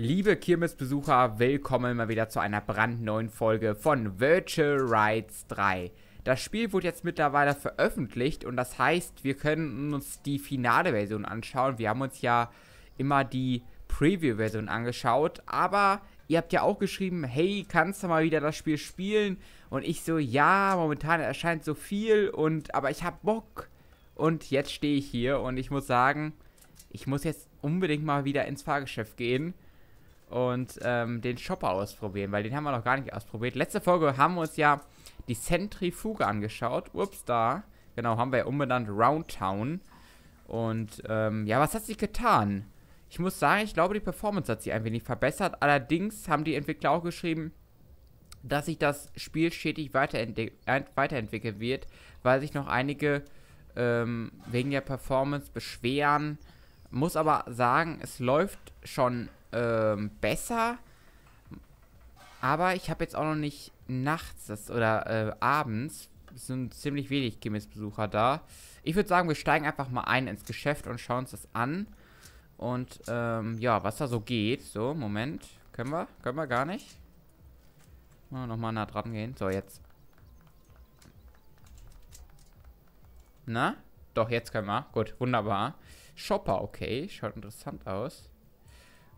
Liebe Kirmesbesucher, willkommen mal wieder zu einer brandneuen Folge von Virtual Rides 3. Das Spiel wurde jetzt mittlerweile veröffentlicht und das heißt, wir können uns die finale Version anschauen. Wir haben uns ja immer die Preview-Version angeschaut, aber ihr habt ja auch geschrieben, hey, kannst du mal wieder das Spiel spielen? Und ich so, ja, momentan erscheint so viel und aber ich hab Bock. Und jetzt stehe ich hier und ich muss sagen, ich muss jetzt unbedingt mal wieder ins Fahrgeschäft gehen und ähm, den Shopper ausprobieren, weil den haben wir noch gar nicht ausprobiert. Letzte Folge haben wir uns ja die Zentrifuge angeschaut. Ups, da. Genau, haben wir ja umbenannt Roundtown. Und ähm, ja, was hat sich getan? Ich muss sagen, ich glaube, die Performance hat sich ein wenig verbessert. Allerdings haben die Entwickler auch geschrieben, dass sich das Spiel stetig weiterentwickelt wird, weil sich noch einige ähm, wegen der Performance beschweren. Muss aber sagen, es läuft schon ähm, besser. Aber ich habe jetzt auch noch nicht nachts das, oder äh, abends. Es sind ziemlich wenig Chemis-Besucher da. Ich würde sagen, wir steigen einfach mal ein ins Geschäft und schauen uns das an. Und ähm, ja, was da so geht. So, Moment. Können wir? Können wir gar nicht. Mal nochmal nah dran gehen. So, jetzt. Na? Doch, jetzt können wir. Gut, wunderbar. Shopper, okay. Schaut interessant aus.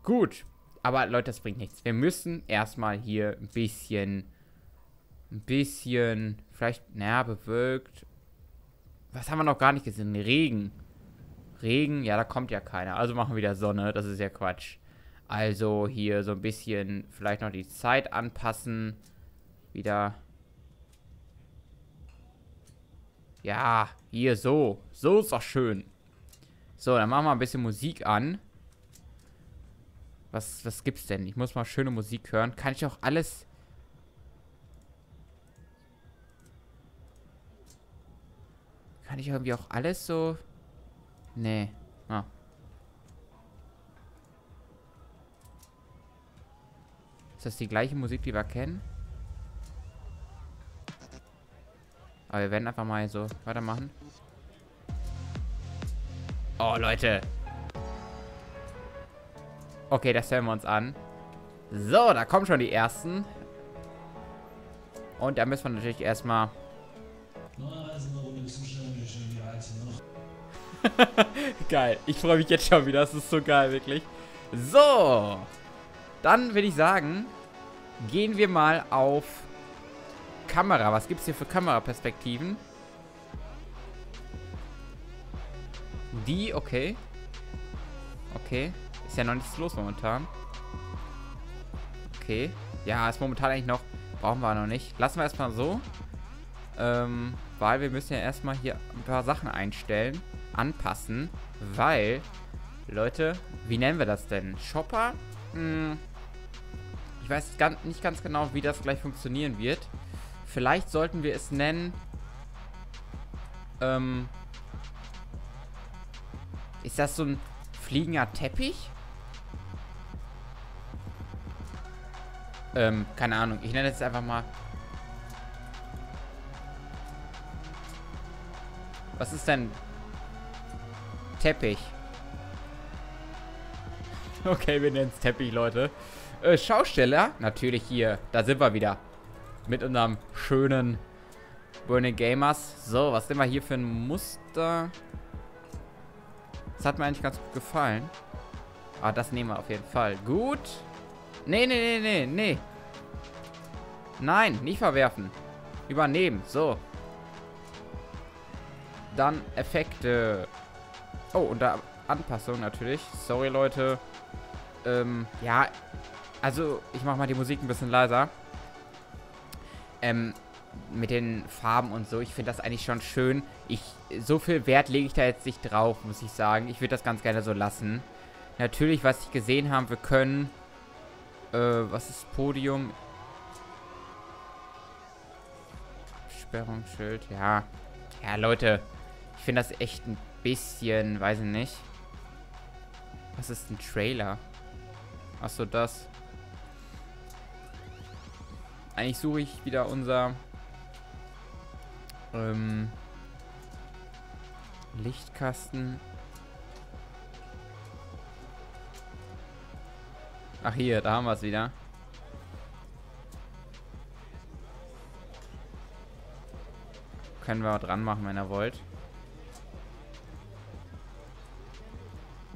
Gut. Aber Leute, das bringt nichts. Wir müssen erstmal hier ein bisschen, ein bisschen, vielleicht, naja, bewölkt. Was haben wir noch gar nicht gesehen? Regen. Regen, ja, da kommt ja keiner. Also machen wir wieder Sonne, das ist ja Quatsch. Also hier so ein bisschen vielleicht noch die Zeit anpassen. Wieder. Ja, hier so. So ist doch schön. So, dann machen wir ein bisschen Musik an. Was, was gibt's denn? Ich muss mal schöne Musik hören. Kann ich auch alles... Kann ich irgendwie auch alles so... Nee. Ah. Ist das die gleiche Musik, die wir kennen? Aber wir werden einfach mal so weitermachen. Oh, Leute. Okay, das hören wir uns an. So, da kommen schon die ersten. Und da müssen wir natürlich erstmal... geil. Ich freue mich jetzt schon wieder. Das ist so geil, wirklich. So. Dann würde ich sagen, gehen wir mal auf Kamera. Was gibt es hier für Kameraperspektiven? Die, okay. Okay. Ist ja noch nichts los momentan. Okay. Ja, ist momentan eigentlich noch... Brauchen wir noch nicht. Lassen wir erstmal so. Ähm, weil wir müssen ja erstmal hier ein paar Sachen einstellen. Anpassen. Weil... Leute, wie nennen wir das denn? Shopper? Hm, ich weiß nicht ganz genau, wie das gleich funktionieren wird. Vielleicht sollten wir es nennen... Ähm... Ist das so ein fliegender Teppich? Ähm, keine Ahnung. Ich nenne es einfach mal... Was ist denn... Teppich? Okay, wir nennen es Teppich, Leute. Äh, Schausteller. Natürlich hier. Da sind wir wieder. Mit unserem schönen Burning Gamers. So, was sind wir hier für ein Muster? Das hat mir eigentlich ganz gut gefallen. Aber das nehmen wir auf jeden Fall. Gut. Nee, nee, nee, nee, nee. Nein, nicht verwerfen. Übernehmen. So. Dann Effekte. Oh, und da Anpassung natürlich. Sorry, Leute. Ähm, ja. Also, ich mache mal die Musik ein bisschen leiser. Ähm, mit den Farben und so. Ich finde das eigentlich schon schön. Ich, so viel Wert lege ich da jetzt nicht drauf, muss ich sagen. Ich würde das ganz gerne so lassen. Natürlich, was ich gesehen habe, wir können äh, was ist Podium? Sperrungsschild, ja. Ja, Leute. Ich finde das echt ein bisschen, weiß ich nicht. Was ist ein Trailer? Achso, das. Eigentlich suche ich wieder unser ähm, Lichtkasten. Ach hier, da haben wir es wieder. Können wir dran machen, wenn ihr wollt.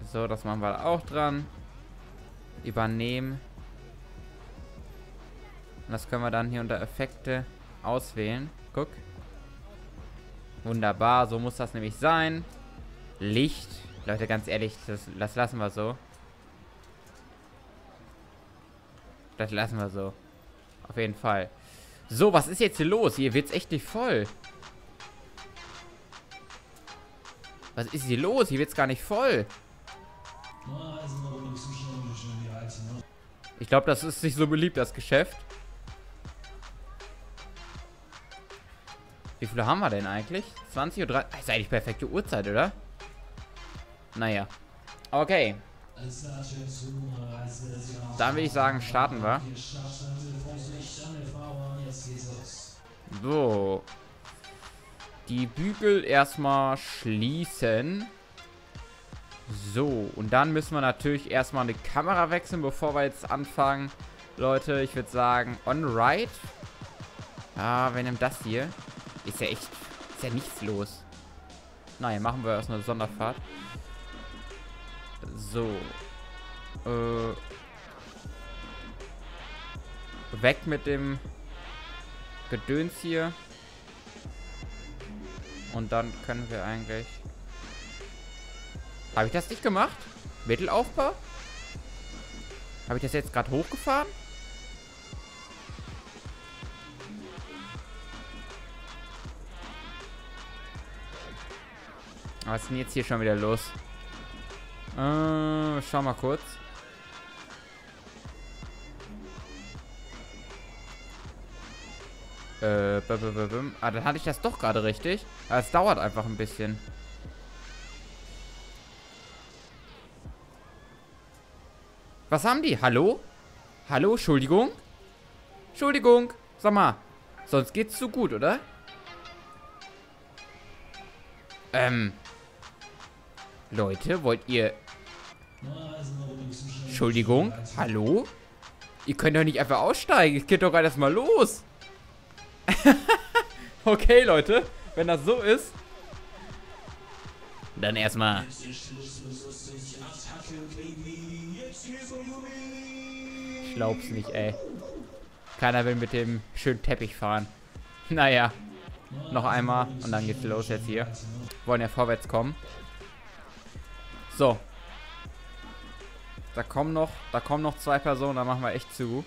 So, das machen wir auch dran. Übernehmen. Und das können wir dann hier unter Effekte auswählen. Guck. Wunderbar, so muss das nämlich sein. Licht. Leute, ganz ehrlich, das, das lassen wir so. Das lassen wir so. Auf jeden Fall. So, was ist jetzt hier los? Hier wird's echt nicht voll. Was ist hier los? Hier wird's gar nicht voll. Ich glaube, das ist nicht so beliebt, das Geschäft. Wie viele haben wir denn eigentlich? 20 Uhr? 3? Ist eigentlich perfekte Uhrzeit, oder? Naja. Okay. Dann würde ich sagen, starten wir. So. Die Bügel erstmal schließen. So, und dann müssen wir natürlich erstmal eine Kamera wechseln, bevor wir jetzt anfangen. Leute, ich würde sagen, on right. Ah, wir nehmen das hier. Ist ja echt, ist ja nichts los. Nein, machen wir erst eine Sonderfahrt. So. Äh. Weg mit dem Gedöns hier. Und dann können wir eigentlich... Habe ich das nicht gemacht? Mittelaufbau? Habe ich das jetzt gerade hochgefahren? Was ist denn jetzt hier schon wieder los? Äh, schau mal kurz. Äh, ah, dann hatte ich das doch gerade richtig. Es dauert einfach ein bisschen. Was haben die? Hallo? Hallo? Entschuldigung? Entschuldigung. Sag mal. Sonst geht's zu gut, oder? Ähm. Leute, wollt ihr... Entschuldigung? Hallo? Ihr könnt doch nicht einfach aussteigen. Es geht doch alles mal los. okay, Leute. Wenn das so ist. Dann erstmal. Ich glaub's nicht, ey. Keiner will mit dem schönen Teppich fahren. Naja. Noch einmal und dann geht's los jetzt hier. Wollen ja vorwärts kommen. So. Da kommen noch, da kommen noch zwei Personen, da machen wir echt zu.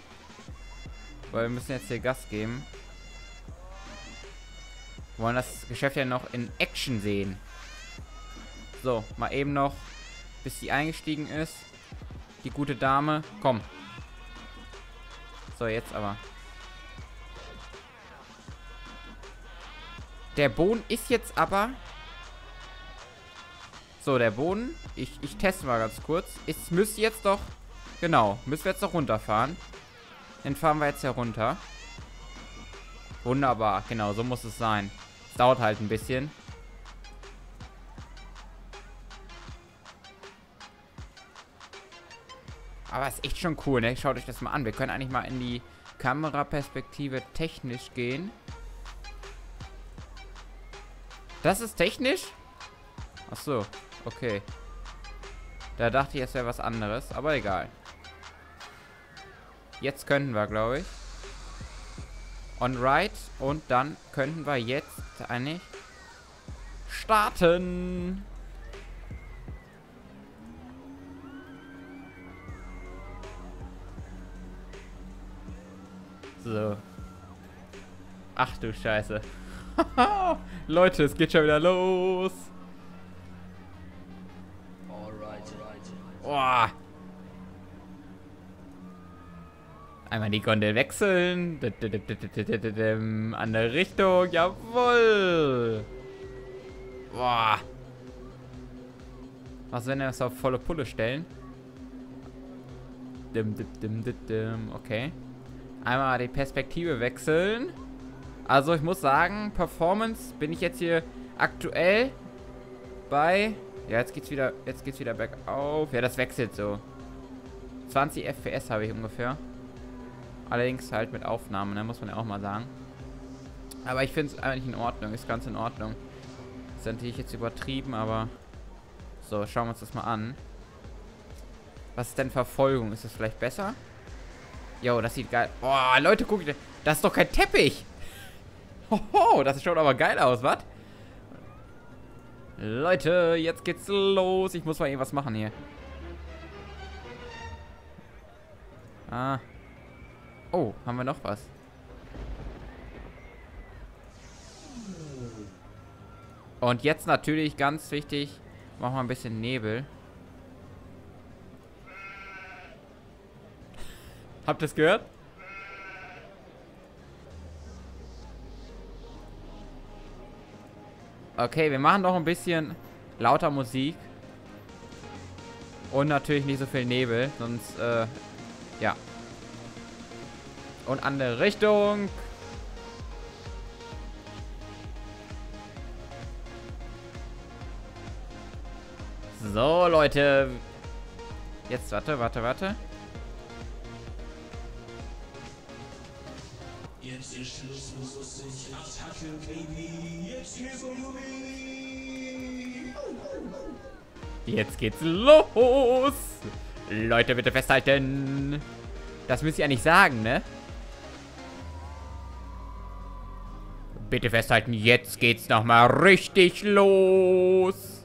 Weil wir müssen jetzt hier Gas geben. Wir wollen das Geschäft ja noch in Action sehen. So, mal eben noch, bis sie eingestiegen ist. Die gute Dame. Komm. So, jetzt aber. Der Boden ist jetzt aber so, der Boden. Ich, ich teste mal ganz kurz. Es müsste jetzt doch... Genau, müssen wir jetzt doch runterfahren. Dann fahren wir jetzt hier runter. Wunderbar, genau, so muss es sein. Es dauert halt ein bisschen. Aber ist echt schon cool, ne? Schaut euch das mal an. Wir können eigentlich mal in die Kameraperspektive technisch gehen. Das ist technisch? Ach so. Okay. Da dachte ich, es wäre was anderes, aber egal. Jetzt könnten wir, glaube ich. On right. Und dann könnten wir jetzt eigentlich starten. So. Ach du Scheiße. Leute, es geht schon wieder los. Boah. Einmal die Gondel wechseln. Andere Richtung. Jawoll. Boah. Was, wenn wir das auf volle Pulle stellen? Okay. Einmal die Perspektive wechseln. Also ich muss sagen, Performance bin ich jetzt hier aktuell bei ja, jetzt geht's wieder, jetzt geht's wieder bergauf. Ja, das wechselt so. 20 FPS habe ich ungefähr. Allerdings halt mit Aufnahmen, ne? muss man ja auch mal sagen. Aber ich finde es eigentlich in Ordnung, ist ganz in Ordnung. Ist natürlich jetzt übertrieben, aber... So, schauen wir uns das mal an. Was ist denn Verfolgung? Ist das vielleicht besser? Jo, das sieht geil. Boah, Leute, guck, das ist doch kein Teppich. Hoho, das schaut aber geil aus, was? Leute, jetzt geht's los. Ich muss mal irgendwas machen hier. Ah. Oh, haben wir noch was? Und jetzt natürlich ganz wichtig, machen wir ein bisschen Nebel. Habt ihr es gehört? Okay, wir machen doch ein bisschen lauter Musik. Und natürlich nicht so viel Nebel, sonst, äh, ja. Und andere Richtung. So, Leute. Jetzt, warte, warte, warte. Jetzt ist Schluss, muss lustig, Attacke, Baby. Jetzt geht's um Jetzt geht's los. Leute, bitte festhalten. Das müsst ihr ja nicht sagen, ne? Bitte festhalten, jetzt geht's nochmal richtig los.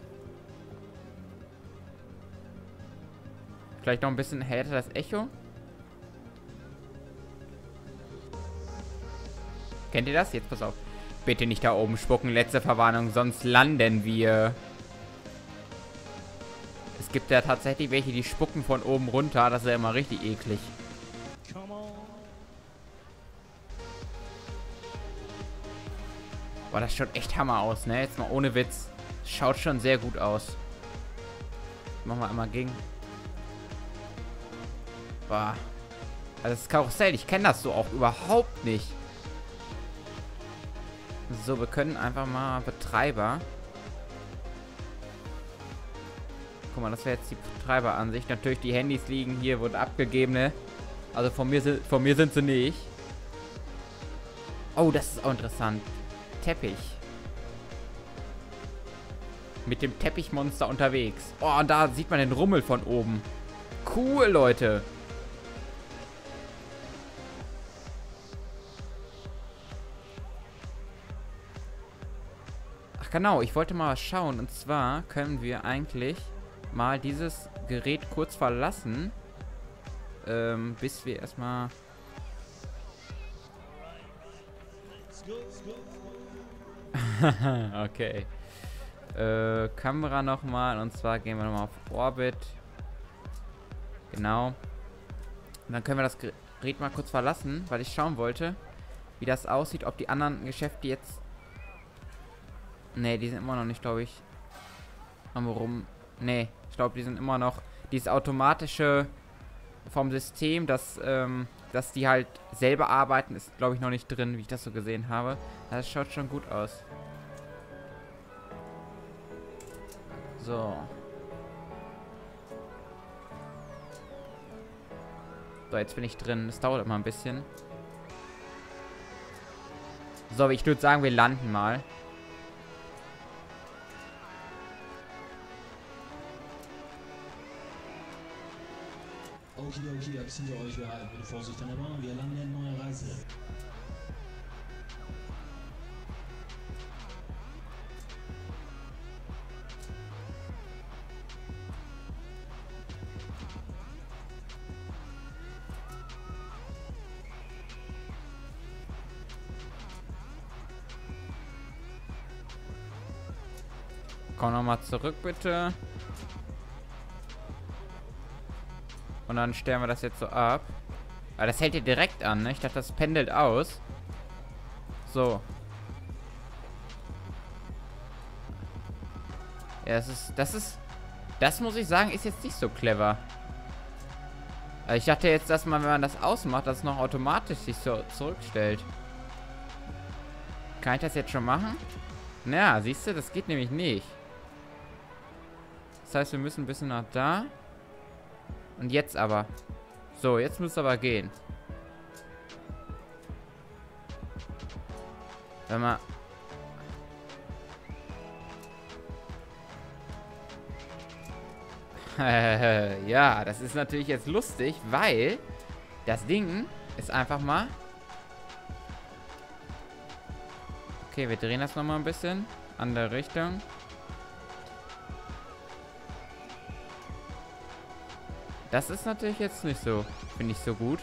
Vielleicht noch ein bisschen härter das Echo. Kennt ihr das? Jetzt pass auf. Bitte nicht da oben spucken. Letzte Verwarnung, sonst landen wir. Es gibt ja tatsächlich welche, die spucken von oben runter. Das ist ja immer richtig eklig. Boah, das schaut echt Hammer aus, ne? Jetzt mal ohne Witz. Schaut schon sehr gut aus. Machen wir einmal gegen. Boah. Also das Karussell, ich kenne das so auch überhaupt nicht. So, wir können einfach mal Betreiber. Guck mal, das wäre jetzt die Betreiberansicht. Natürlich, die Handys liegen hier, wurden abgegeben, ne? Also von mir, von mir sind sie nicht. Oh, das ist auch interessant. Teppich. Mit dem Teppichmonster unterwegs. Oh, und da sieht man den Rummel von oben. Cool, Leute. Genau, ich wollte mal schauen. Und zwar können wir eigentlich mal dieses Gerät kurz verlassen. Ähm, bis wir erstmal... okay. Äh, Kamera nochmal. Und zwar gehen wir nochmal auf Orbit. Genau. Und dann können wir das Gerät mal kurz verlassen, weil ich schauen wollte, wie das aussieht, ob die anderen Geschäfte jetzt... Ne, die sind immer noch nicht, glaube ich. Haben wir rum... Ne, ich glaube, die sind immer noch... Dieses automatische vom System, das, ähm, dass die halt selber arbeiten, ist, glaube ich, noch nicht drin, wie ich das so gesehen habe. Das schaut schon gut aus. So. So, jetzt bin ich drin. Das dauert immer ein bisschen. So, ich würde sagen, wir landen mal. Okidoki, achsen wir euch bereit. Bitte Vorsicht an der Bahn, wir landen in neuer Reise. Komm nochmal zurück, bitte. Und dann stellen wir das jetzt so ab. Aber das hält hier direkt an, ne? Ich dachte, das pendelt aus. So. Ja, das ist, das ist, das muss ich sagen, ist jetzt nicht so clever. Also ich dachte jetzt, dass man, wenn man das ausmacht, dass es noch automatisch sich so zurückstellt. Kann ich das jetzt schon machen? Naja, siehst du, das geht nämlich nicht. Das heißt, wir müssen ein bisschen nach da. Und jetzt aber. So, jetzt muss es aber gehen. Wenn man... ja, das ist natürlich jetzt lustig, weil das Ding ist einfach mal... Okay, wir drehen das nochmal ein bisschen. Andere Richtung. Das ist natürlich jetzt nicht so, finde ich, so gut.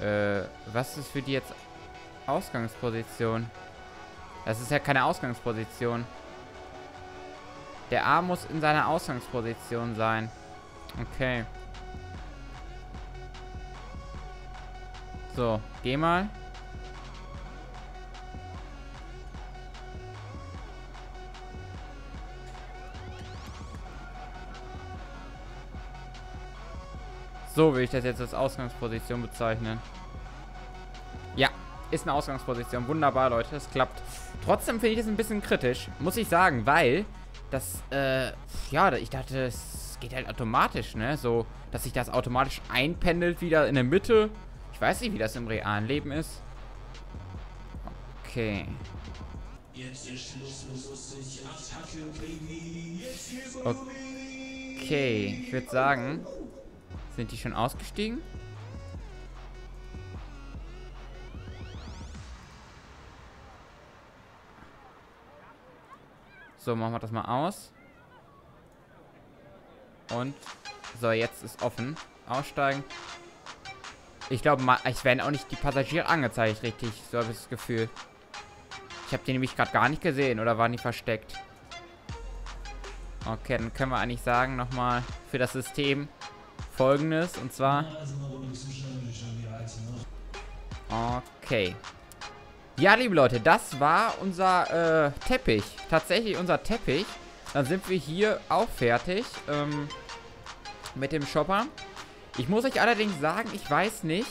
Äh, was ist für die jetzt Ausgangsposition? Das ist ja keine Ausgangsposition. Der A muss in seiner Ausgangsposition sein. Okay. So, geh mal. So will ich das jetzt als Ausgangsposition bezeichnen. Ja, ist eine Ausgangsposition. Wunderbar, Leute. Das klappt. Trotzdem finde ich das ein bisschen kritisch. Muss ich sagen, weil das, äh, ja, ich dachte, es geht halt automatisch, ne? So, dass sich das automatisch einpendelt wieder in der Mitte. Ich weiß nicht, wie das im realen Leben ist. Okay. Okay, ich würde sagen, sind die schon ausgestiegen? So, machen wir das mal aus. Und so, jetzt ist offen. Aussteigen. Ich glaube, ich werden auch nicht die Passagiere angezeigt, richtig. So habe ich das Gefühl. Ich habe die nämlich gerade gar nicht gesehen. Oder waren die versteckt? Okay, dann können wir eigentlich sagen, nochmal für das System folgendes. Und zwar... Okay. Ja, liebe Leute, das war unser äh, Teppich. Tatsächlich unser Teppich. Dann sind wir hier auch fertig ähm, mit dem Shopper. Ich muss euch allerdings sagen, ich weiß nicht,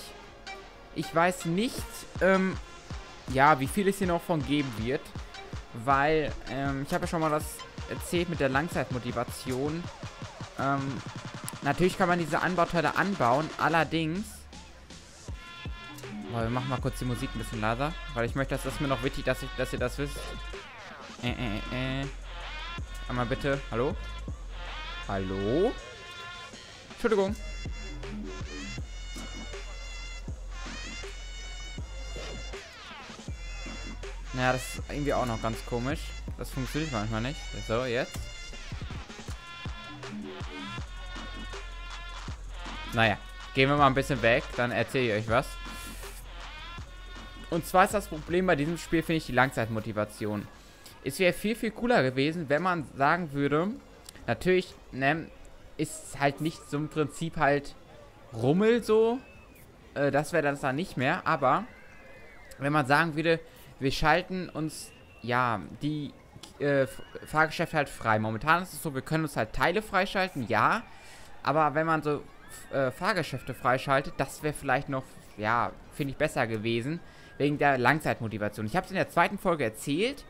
ich weiß nicht, ähm, ja, wie viel es hier noch von geben wird. Weil, ähm, ich habe ja schon mal das erzählt mit der Langzeitmotivation. Ähm, Natürlich kann man diese Anbauteile anbauen, allerdings... Oh, wir machen mal kurz die Musik ein bisschen leiser, weil ich möchte, dass das mir noch wichtig, dass, ich, dass ihr das wisst. Äh, äh, äh. Einmal bitte. Hallo? Hallo? Entschuldigung. Naja, das ist irgendwie auch noch ganz komisch. Das funktioniert manchmal nicht. So, jetzt. Naja, gehen wir mal ein bisschen weg, dann erzähle ich euch was. Und zwar ist das Problem bei diesem Spiel, finde ich, die Langzeitmotivation. Es wäre viel, viel cooler gewesen, wenn man sagen würde, natürlich, ne, ist halt nicht so im Prinzip halt Rummel so. Äh, das wäre das dann nicht mehr, aber wenn man sagen würde, wir schalten uns, ja, die äh, Fahrgeschäfte halt frei. Momentan ist es so, wir können uns halt Teile freischalten, ja. Aber wenn man so äh, Fahrgeschäfte freischaltet, das wäre vielleicht noch, ja, finde ich besser gewesen, wegen der Langzeitmotivation. Ich habe es in der zweiten Folge erzählt.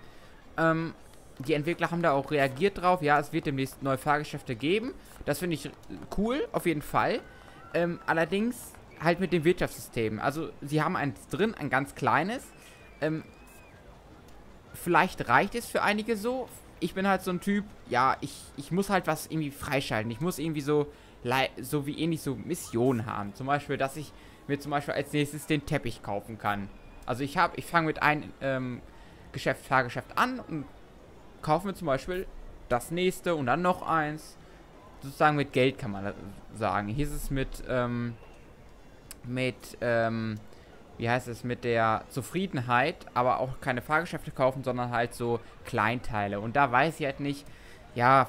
Ähm, die Entwickler haben da auch reagiert drauf. Ja, es wird demnächst neue Fahrgeschäfte geben. Das finde ich cool, auf jeden Fall. Ähm, allerdings halt mit dem Wirtschaftssystem. Also, sie haben eins drin, ein ganz kleines. Ähm, vielleicht reicht es für einige so. Ich bin halt so ein Typ, ja, ich, ich muss halt was irgendwie freischalten. Ich muss irgendwie so so wie ähnlich so Missionen haben. Zum Beispiel, dass ich mir zum Beispiel als nächstes den Teppich kaufen kann. Also ich habe, ich fange mit einem ähm, Geschäft, Fahrgeschäft an und kaufe mir zum Beispiel das nächste und dann noch eins. Sozusagen mit Geld kann man sagen. Hier ist es mit, ähm, mit, ähm, wie heißt es, mit der Zufriedenheit, aber auch keine Fahrgeschäfte kaufen, sondern halt so Kleinteile. Und da weiß ich halt nicht, ja,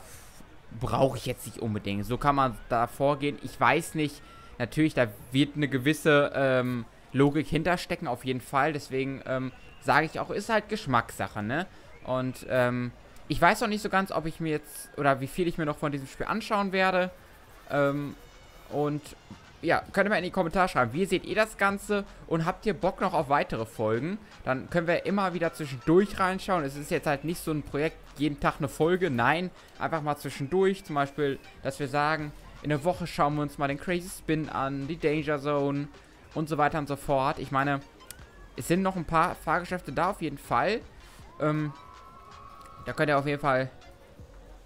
brauche ich jetzt nicht unbedingt. So kann man da vorgehen. Ich weiß nicht, natürlich, da wird eine gewisse ähm, Logik hinterstecken, auf jeden Fall. Deswegen ähm, sage ich auch, ist halt Geschmackssache, ne? Und ähm, ich weiß noch nicht so ganz, ob ich mir jetzt, oder wie viel ich mir noch von diesem Spiel anschauen werde. Ähm, und ja, könnt ihr mal in die Kommentare schreiben, wie seht ihr das Ganze und habt ihr Bock noch auf weitere Folgen? Dann können wir immer wieder zwischendurch reinschauen. Es ist jetzt halt nicht so ein Projekt, jeden Tag eine Folge. Nein, einfach mal zwischendurch. Zum Beispiel, dass wir sagen, In der Woche schauen wir uns mal den Crazy Spin an, die Danger Zone und so weiter und so fort. Ich meine, es sind noch ein paar Fahrgeschäfte da auf jeden Fall. Ähm, da könnt ihr auf jeden Fall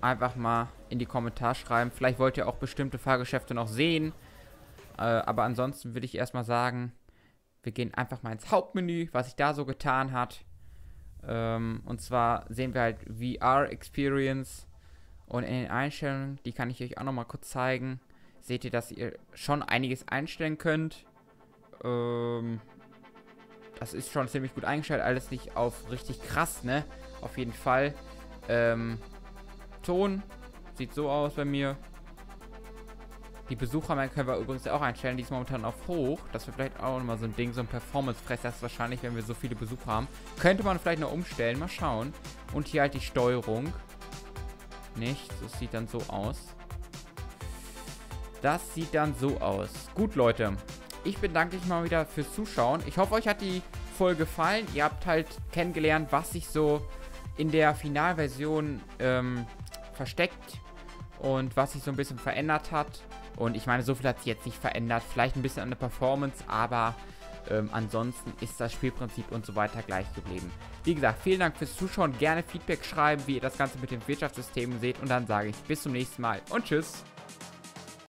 einfach mal in die Kommentare schreiben. Vielleicht wollt ihr auch bestimmte Fahrgeschäfte noch sehen. Äh, aber ansonsten würde ich erstmal sagen, wir gehen einfach mal ins Hauptmenü, was sich da so getan hat. Ähm, und zwar sehen wir halt VR Experience. Und in den Einstellungen, die kann ich euch auch nochmal kurz zeigen, seht ihr, dass ihr schon einiges einstellen könnt. Ähm, das ist schon ziemlich gut eingestellt, alles nicht auf richtig krass, ne? Auf jeden Fall. Ähm, Ton sieht so aus bei mir. Die Besuchermenge können wir übrigens auch einstellen. Die ist momentan auf hoch. Das wäre vielleicht auch nochmal so ein Ding, so ein Performance-Fress. Das ist wahrscheinlich, wenn wir so viele Besucher haben. Könnte man vielleicht noch umstellen. Mal schauen. Und hier halt die Steuerung. Nicht. Das sieht dann so aus. Das sieht dann so aus. Gut, Leute. Ich bedanke mich mal wieder fürs Zuschauen. Ich hoffe, euch hat die Folge gefallen. Ihr habt halt kennengelernt, was sich so in der Finalversion ähm, versteckt und was sich so ein bisschen verändert hat. Und ich meine, so viel hat sich jetzt nicht verändert. Vielleicht ein bisschen an der Performance, aber ähm, ansonsten ist das Spielprinzip und so weiter gleich geblieben. Wie gesagt, vielen Dank fürs Zuschauen. Gerne Feedback schreiben, wie ihr das Ganze mit dem Wirtschaftssystem seht. Und dann sage ich bis zum nächsten Mal und tschüss.